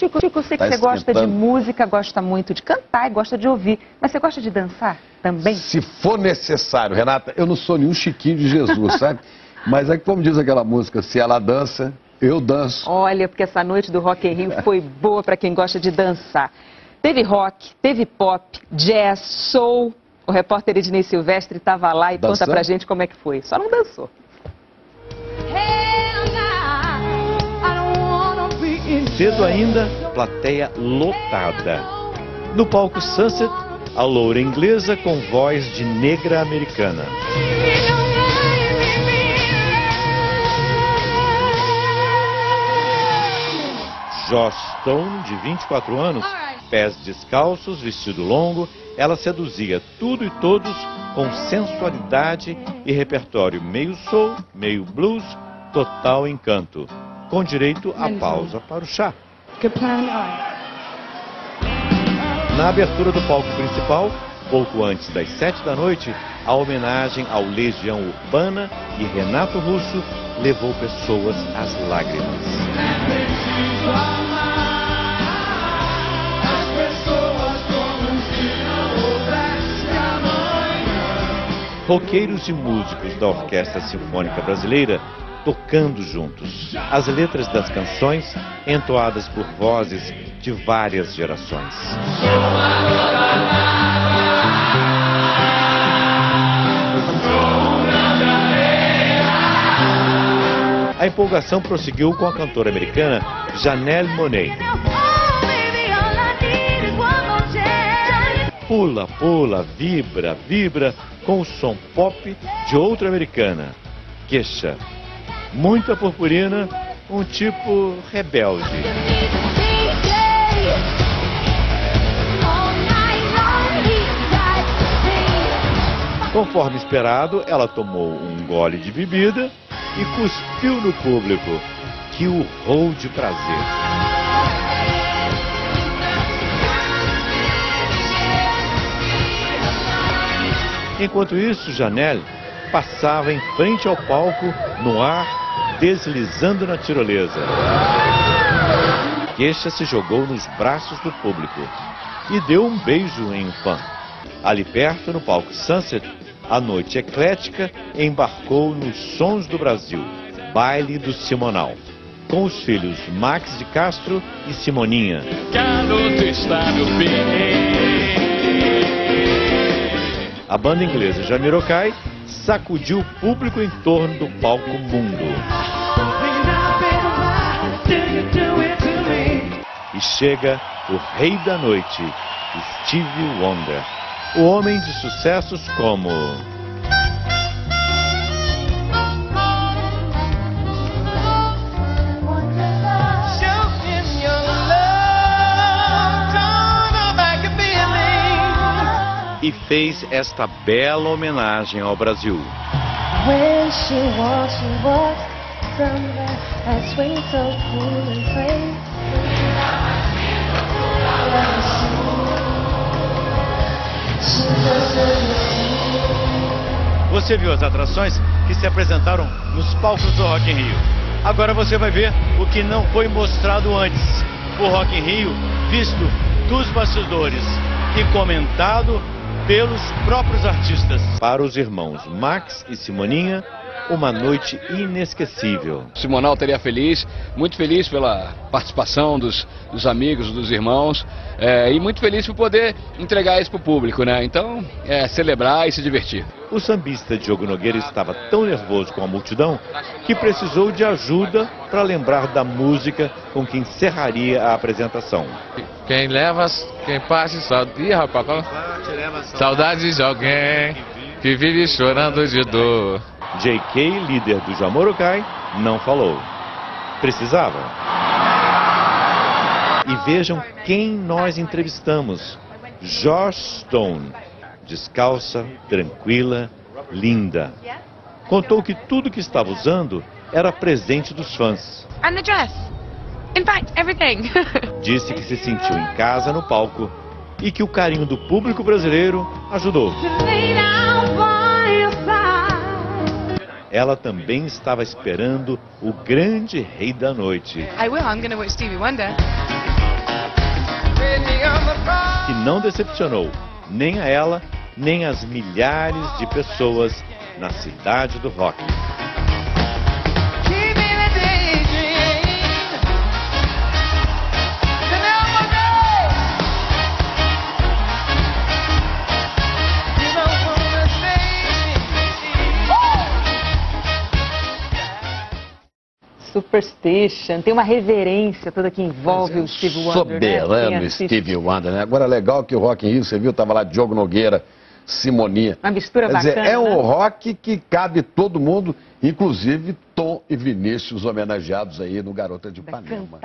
Chico, Chico, eu sei que Tá você gosta de música, gosta muito de cantar e gosta de ouvir. Mas você gosta de dançar também? Se for necessário, Renata, eu não sou nenhum Chiquinho de Jesus, sabe? Mas é que, como diz aquela música, se ela dança, eu danço. Olha, porque essa noite do Rock in Rio foi boa para quem gosta de dançar. Teve rock, teve pop, jazz, soul. O repórter Ednei Silvestre estava lá e conta Dançando? pra gente como é que foi. Só não dançou. Cedo ainda, plateia lotada. No palco Sunset, a loura inglesa com voz de negra americana. Josh Stone, de 24 anos, pés descalços, vestido longo, ela seduzia tudo e todos com sensualidade e repertório meio soul, meio blues, total encanto, com direito a pausa para o chá. Na abertura do palco principal, pouco antes das sete da noite, a homenagem ao Legião Urbana e Renato Russo levou pessoas às lágrimas. Roqueiros e músicos da Orquestra Sinfônica Brasileira tocando juntos. As letras das canções entoadas por vozes de várias gerações. A empolgação prosseguiu com a cantora americana Janelle Monáe. Pula, pula, vibra, vibra com o som pop de outra americana, Kesha. Muita purpurina, um tipo rebelde. Conforme esperado, ela tomou um gole de bebida e cuspiu no público, que urrou de prazer. Enquanto isso, Janelle passava em frente ao palco, no ar, deslizando na tirolesa. Queixa se jogou nos braços do público e deu um beijo em um fã. Ali perto, no palco Sunset, a noite eclética embarcou nos Sons do Brasil, baile do Simonal, com os filhos Max de Castro e Simoninha. A banda inglesa Jamiroquai sacudiu o público em torno do palco mundo. E chega o rei da noite, Stevie Wonder. O homem de sucessos como e fez esta bela homenagem ao Brasil. Você viu as atrações que se apresentaram nos palcos do Rock in Rio. Agora você vai ver o que não foi mostrado antes. O Rock in Rio visto dos bastidores e comentado pelos próprios artistas. Para os irmãos Max e Simoninha, uma noite inesquecível. Simonal estaria feliz, muito feliz pela participação dos, dos amigos, dos irmãos, é, e muito feliz por poder entregar isso para o público, né? Então, é celebrar e se divertir. O sambista Diogo Nogueira estava tão nervoso com a multidão que precisou de ajuda para lembrar da música com que encerraria a apresentação. Quem leva, quem passa só. Ih, rapaz, qual- saudades de alguém que vive chorando de dor. J.K., líder do Jamorokai, não falou. Precisava. E vejam quem nós entrevistamos. Josh Stone, descalça, tranquila, linda. Contou que tudo que estava usando era presente dos fãs. And the dress. In fact, everything. Disse que se sentiu em casa no palco e que o carinho do público brasileiro ajudou ela também estava esperando o grande rei da noite. I will, I'm gonna watch Stevie Wonder. Que não decepcionou nem a ela, nem as milhares de pessoas na cidade do rock. Superstition, tem uma reverência toda que envolve o Steve Wonder. né? Soberano assiste. Steve Wonder, né? Agora, legal que o Rock in Rio, você viu, tava lá Diogo Nogueira, Simoninha. Uma mistura Quer dizer, bacana. é um né? rock que cabe todo mundo, inclusive Tom e Vinícius homenageados aí no Garota de Ipanema.